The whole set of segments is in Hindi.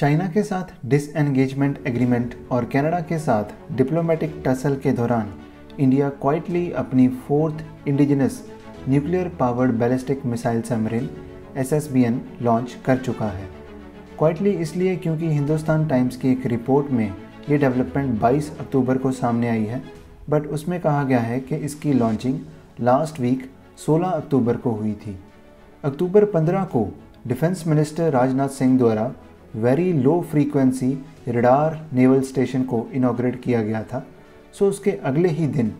चाइना के साथ डिसएंगेजमेंट एग्रीमेंट और कनाडा के साथ डिप्लोमेटिक टसल के दौरान इंडिया क्वाइटली अपनी fourth indigenous nuclear powered ballistic missile submarine S launch कर चुका है। क्वाइटली इसलिए क्योंकि हिंदुस्तान टाइम्स की एक रिपोर्ट में ये डेवलपमेंट 22 अक्टूबर को सामने आई है बट उसमें कहा गया है कि इसकी लॉन्चिंग लास्ट वीक 16 अक्टूबर को हुई थी। अक्टूबर 15 को डिफेंस मिनिस्टर राजनाथ सिंह द्वारा very low frequency radar naval station को इनाग्रेट किया गया था। सो उसके अगले ही दिन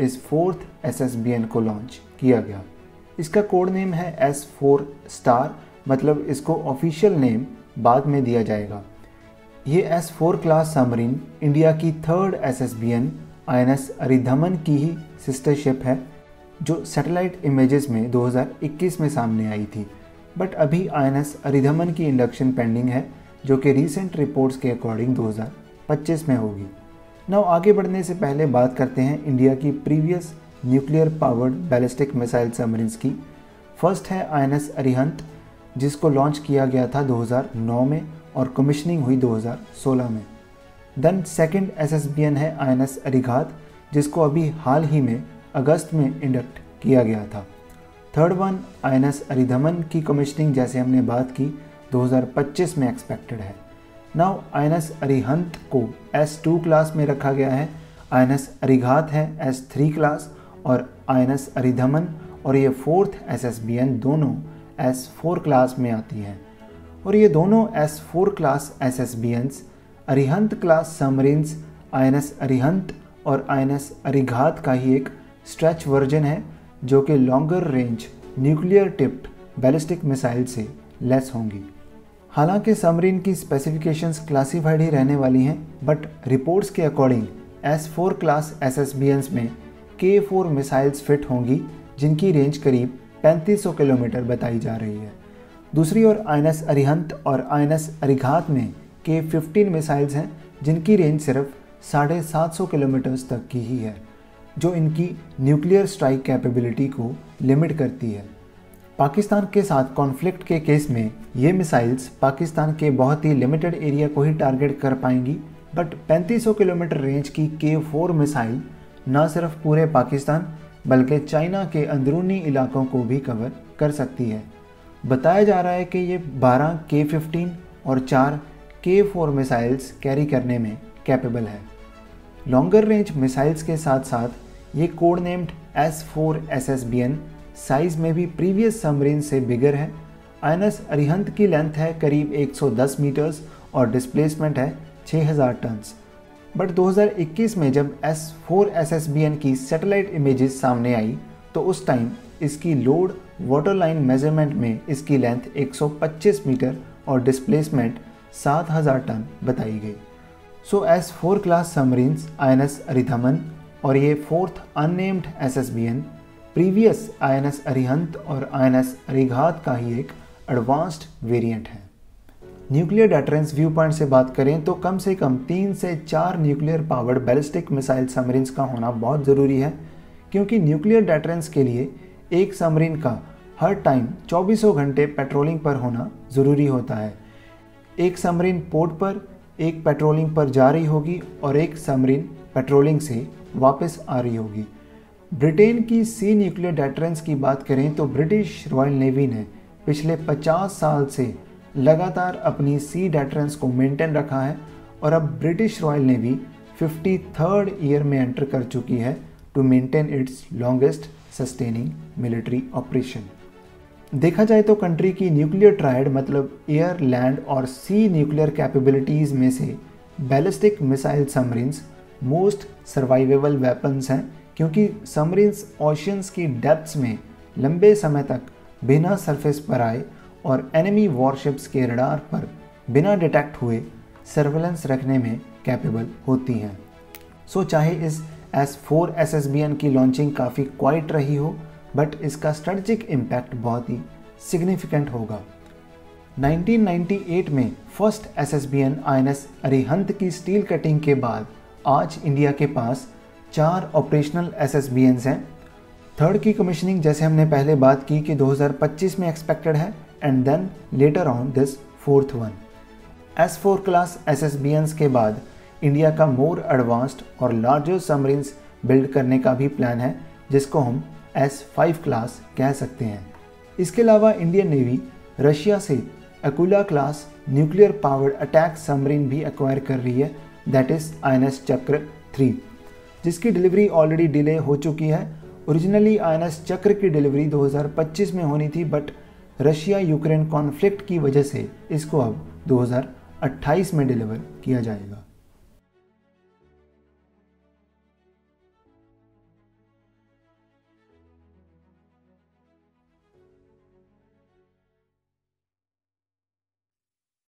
इस fourth S S B N को लॉन्च किया गया। इसका कोड नेम है एस फोर स्टार मतलब इसको ऑफिशियल नेम बाद में दिया जाएगा। ये S four class submarine India की third S S B N I N S Aridhaman की ही सिस्टर शिप है, जो सैटेलाइट इमेजेस में 2021 में सामने आई थी। बट अभी आई एन एस अरिधमन की इंडक्शन पेंडिंग है। जो कि रीसेंट रिपोर्ट्स के अकॉर्डिंग 2025 में होगी। नाउ आगे बढ़ने से पहले बात करते हैं इंडिया की previous nuclear powered ballistic missile submarines की। फ़र्स्ट है आईएनएस अरिहंत जिसको लॉन्च किया गया था 2009 में और कमिश्निंग हुई 2016 में। देन सेकंड एस है आई अरिघात जिसको अभी हाल ही में अगस्त में इंडक्ट किया गया था। थर्ड वन INS अरिधमन की कमिश्निंग जैसे हमने बात की 2025 में एक्सपेक्टेड है। Now I N S Arihant को एस टू क्लास में रखा गया है। आई अरिघात है एस थ्री क्लास और आई अरिधमन और ये fourth S S B N दोनों एस फोर क्लास में आती हैं। और ये दोनों S four class S S B Ns Arihant class submarines I N S Arihant और आई एन एस अरिघात का ही एक स्ट्रेच वर्जन है, जो कि longer range nuclear tipped ballistic missile से लेस होंगी। हालाँकि सबमरीन की स्पेसिफिकेशंस क्लासिफाइड ही रहने वाली हैं बट रिपोर्ट्स के according S four class S S B Ns में के फोर मिसाइल्स फिट होंगी, जिनकी रेंज करीब 3500 किलोमीटर बताई जा रही है। दूसरी ओर आई अरिहंत और आई अरिघात में के 15 मिसाइल्स हैं, जिनकी रेंज सिर्फ़ साढ़े सात सौ किलोमीटर्स तक की ही है, जो इनकी न्यूक्लियर स्ट्राइक कैपेबिलिटी को लिमिट करती है। पाकिस्तान के साथ कॉन्फ्लिक्ट के केस में ये मिसाइल्स पाकिस्तान के बहुत ही लिमिटेड एरिया को ही टारगेट कर पाएँगी। बट 3500 किलोमीटर रेंज की के फोर मिसाइल न सिर्फ़ पूरे पाकिस्तान, बल्कि चाइना के अंदरूनी इलाकों को भी कवर कर सकती है। बताया जा रहा है कि ये 12 के फिफ्टीन और चार के फोर मिसाइल्स कैरी करने में कैपेबल है। लॉन्गर रेंज मिसाइल्स के साथ साथ ये code named S four S S B N size में भी प्रीवियस सबमरीन से बिगर है। आईएनएस अरिहंत की लेंथ है, करीब 110 मीटर्स और डिस्प्लेसमेंट है 6000 टन्स। बट 2021 में जब S four S S B N की सैटेलाइट इमेजेस सामने आई तो उस टाइम इसकी लोड, वाटर लाइन मेज़रमेंट में इसकी लेंथ 125 मीटर और डिस्प्लेसमेंट 7000 टन बताई गई। So S four class submarines I N S Aridhaman और ये fourth unnamed S S B N previous I N S Arihant और आई एन एस अरिघात का ही एक एडवांस्ड वेरिएंट है। न्यूक्लियर डेटरेंस व्यू पॉइंट से बात करें तो कम से कम तीन से चार nuclear powered ballistic missile submarines का होना बहुत ज़रूरी है, क्योंकि न्यूक्लियर डेटरेंस के लिए एक सबमरीन का हर टाइम चौबीसों घंटे पेट्रोलिंग पर होना ज़रूरी होता है। एक सबमरीन पोर्ट पर एक पेट्रोलिंग पर जा रही होगी और एक सबमरीन पेट्रोलिंग से वापस आ रही होगी। ब्रिटेन की सी न्यूक्लियर डेटरेंस की बात करें तो ब्रिटिश रॉयल नेवी ने पिछले 50 साल से लगातार अपनी सी डेटरेंस को मेंटेन रखा है और अब British royal navy fifty third year में एंटर कर चुकी है to maintain its longest sustaining military operation. देखा जाए तो कंट्री की न्यूक्लियर ट्रायड मतलब एयर, लैंड और सी न्यूक्लियर कैपेबिलिटीज़ में से ballistic missile submarines most survivable weapons हैं। क्योंकि समरीन्स ओशंस की डेप्थ्स में लंबे समय तक बिना सरफेस पर आए और एनिमी वॉरशिप्स के रडार पर बिना डिटेक्ट हुए सर्वेलेंस रखने में कैपेबल होती हैं। सो so, चाहे इस S four S S B N की लॉन्चिंग काफ़ी क्वाइट रही हो बट इसका स्ट्रेटजिक इम्पैक्ट बहुत ही सिग्निफिकेंट होगा। 1998 में first S S B N I N S Arihant की स्टील कटिंग के बाद आज इंडिया के पास चार operational S S B Ns हैं। थर्ड की कमीशनिंग जैसे हमने पहले बात की कि 2025 में एक्सपेक्टेड है and then later on this fourth one S four class S S B Ns के बाद इंडिया का मोर एडवांस्ड और लार्जर सबमरीन्स बिल्ड करने का भी प्लान है, जिसको हम एस फाइव क्लास कह सकते हैं। इसके अलावा इंडियन नेवी रशिया से Akula class nuclear powered attack submarine भी एक्वायर कर रही है that is INS Chakra three जिसकी डिलीवरी ऑलरेडी डिले हो चुकी है। ओरिजिनली आई चक्र की डिलीवरी 2025 में होनी थी, बट रशिया यूक्रेन कॉन्फ्लिक्ट की वजह से इसको अब 2028 में डिलीवर किया जाएगा।